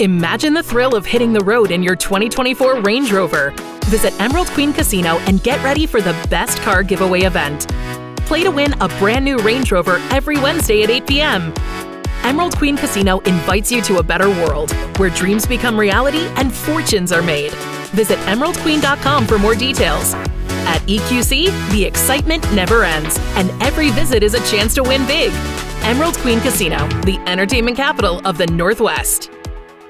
Imagine the thrill of hitting the road in your 2024 Range Rover. Visit Emerald Queen Casino and get ready for the best car giveaway event. Play to win a brand new Range Rover every Wednesday at 8 p.m. Emerald Queen Casino invites you to a better world where dreams become reality and fortunes are made. Visit emeraldqueen.com for more details. At EQC, the excitement never ends, and every visit is a chance to win big. Emerald Queen Casino, the entertainment capital of the Northwest.